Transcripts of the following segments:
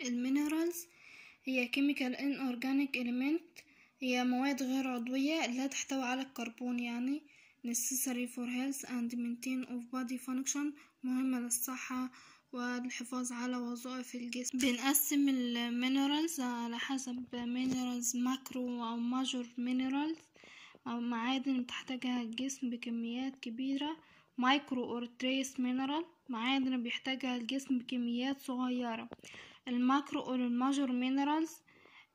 ال minerals هي chemical inorganic element هي مواد غير عضوية لا تحتوي على الكربون يعني necessary for health and maintain of body function مهمة للصحة والحفاظ على وظائف الجسم. بنقسم ال minerals على حسب minerals macro أو major minerals أو معادن بتحتاجها الجسم بكميات كبيرة. مايكرو أو trace mineral معادن بيحتاجها الجسم بكميات صغيرة. ال macro أو ال major minerals.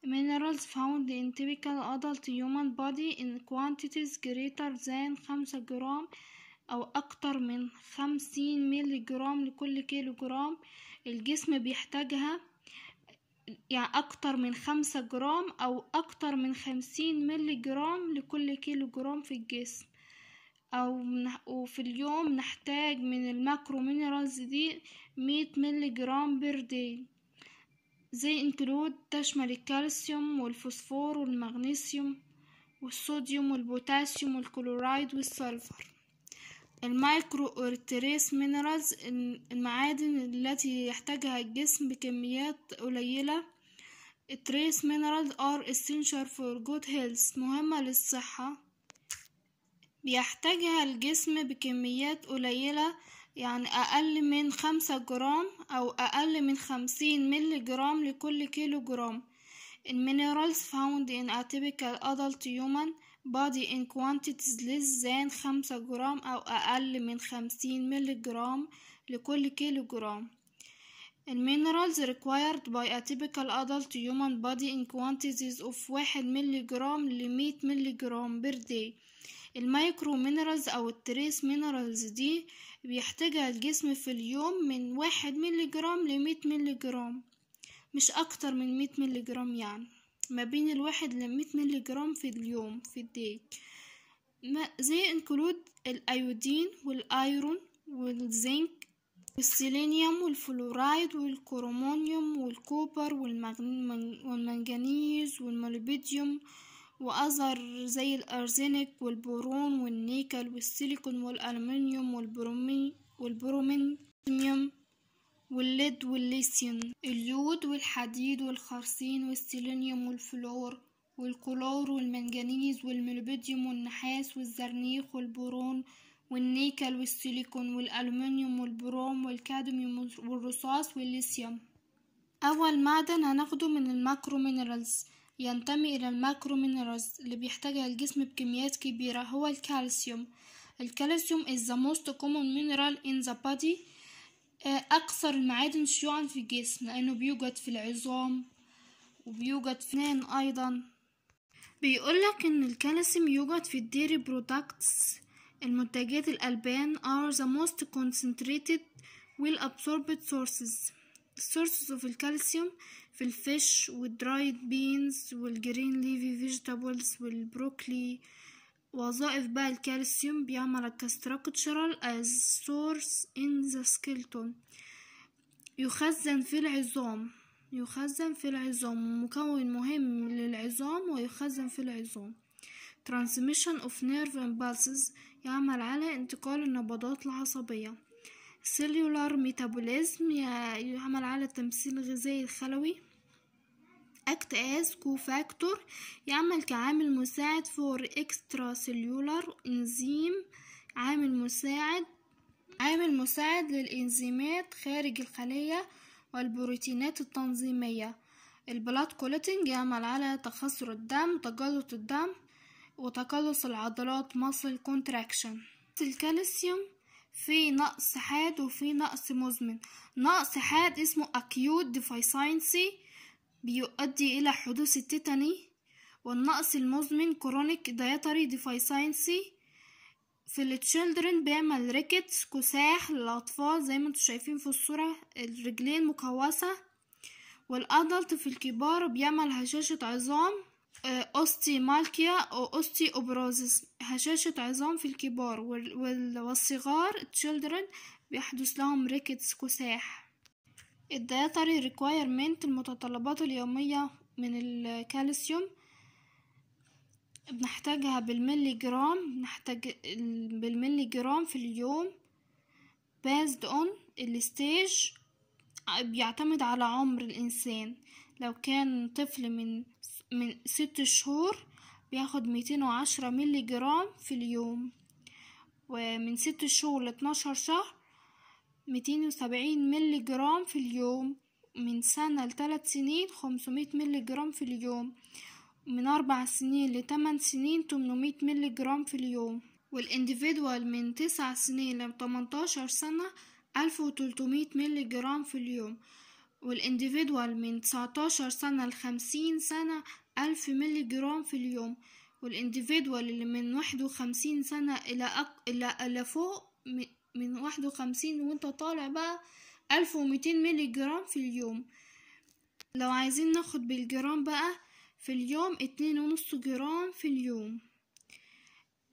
Minerals found in typical adult human body in quantities greater than خمسة جرام أو أكتر من خمسين ميلي جرام لكل كيلو جرام الجسم بيحتاجها يعني أكتر من خمسة جرام أو أكتر من خمسين ميلي جرام لكل كيلو جرام في الجسم. أو وفي اليوم نحتاج من ال macro minerals دي مية ميلي جرام per day they include تشمل الكالسيوم والفوسفور والمغنيسيوم والصوديوم والبوتاسيوم وال chloride وال sulfur. ال micro or trace minerals المعادن التي يحتاجها الجسم بكميات قليلة. ال trace minerals are essential for good health مهمة للصحة. بيحتاجها الجسم بكميات قليلة يعني أقل من خمسة جرام أو أقل من خمسين ملي جرام لكل كيلو جرام ال minerals found in a typical adult human body in quantities less than خمسة جرام أو أقل من خمسين ملي جرام لكل كيلو جرام ال minerals required by a typical adult human body in quantities of واحد ملي جرام لمية ملي جرام per day ال micro minerals أو ال trace minerals دي بيحتاجها الجسم في اليوم من واحد ملي جرام لمية ملي جرام مش أكتر من مية ملي جرام يعني ما بين الواحد لمية ملي جرام في اليوم في ال day they include ال iodine وال iron والزنك والسيلينيوم وال fluoride وال chromium وال copper والمنجنيز والموليبيديوم و others زي ال arsenic والبورون والنيكل والسيليكون والألمنيوم والبرومي والبرومينيوم وال lead والليثيوم اليود والحديد والخارصين والسيلينيوم والفلور والكلور والمنجنيز والموليبيديوم والنحاس والزرنيخ والبورون والنيكل والسيليكون والألمنيوم والبروم والكادميوم والرصاص والليثيوم. أول معدن هناخده من ال macro minerals. ينتمي إلى ال macro minerals اللي بيحتاجها الجسم بكميات كبيرة هو الكالسيوم. الكالسيوم is the most common mineral in the body أكثر المعادن شيوعا في الجسم لأنه بيوجد في العظام وبيوجد في الأسنان أيضا. بيقولك إن الكالسيوم يوجد في ال dairy products المنتجات الألبان are the most concentrated well absorbed sources. Sources of الكالسيوم في ال fish وال dried beans وال green leafy vegetables والبروكلي وظائف بقى الكالسيوم بيعمل ك structural as source in the skeleton. يخزن في العظام. يخزن في العظام. مكون مهم للعظام ويخزن في العظام. Transmission of nerve impulses يعمل على انتقال النبضات العصبية. Cellular metabolism يعمل على التمثيل الغذائي الخلوي. act as cofactor يعمل كعامل مساعد for extracellular enzyme عامل مساعد عامل مساعد للإنزيمات خارج الخلية والبروتينات التنظيمية. البلاد كوليتنج يعمل على تخثر الدم تجلط الدم وتقلص العضلات muscle contraction. الكالسيوم في نقص حاد وفي نقص مزمن. نقص حاد اسمه acute deficiency بيؤدي إلى حدوث ال tetany. والنقص المزمن chronic dietary deficiency. في ال children بيعمل rickets كساح للأطفال زي ما أنتوا شايفين في الصورة الرجلين مقوسة. وال adult في الكبار بيعمل هشاشة عظام. osteomalacia أو osteoporosis هشاشة عظام في الكبار والصغار children بيحدث لهم rickets كساح. ال dietary requirement المتطلبات اليومية من الكالسيوم بنحتاجها بالملي جرام بنحتاج بالملي جرام في اليوم. based on ال stage بيعتمد على عمر الإنسان. لو كان طفل من من ست شهور بياخد ميتين وعشرة ملي جرام في اليوم. ومن ست شهور لاتناشر شهر ميتين وسبعين ملي جرام في اليوم. من سنة لتلات سنين خمسمية ملي جرام في اليوم. من أربع سنين لتمن سنين تمنمية ملي جرام في اليوم. وال individual من تسع سنين لتمنتاشر سنة ألف وتلتمية ملي جرام في اليوم. وال individual من تسعتاشر سنة لخمسين سنة ألف ملي جرام في اليوم وال individual اللي من واحد وخمسين سنة إلى أق... إلى إلى فوق من واحد وخمسين وأنت طالع بقى ألف وميتين ملي جرام في اليوم. لو عايزين ناخد بالجرام بقى في اليوم اتنين ونص جرام في اليوم.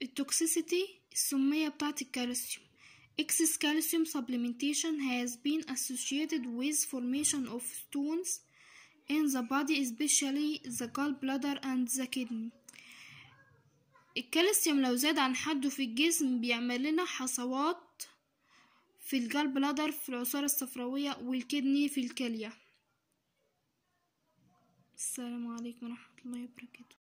ال toxicity السمية بتاعت الكالسيوم. Excess calcium supplementation has been associated with formation of stones in the body especially the gallbladder and the kidney. الكالسيوم لو زاد عن حده في الجسم بيعمل لنا حصوات في ال gallbladder في العصارة الصفراوية وال kidney في الكلية. السلام عليكم ورحمة الله وبركاته.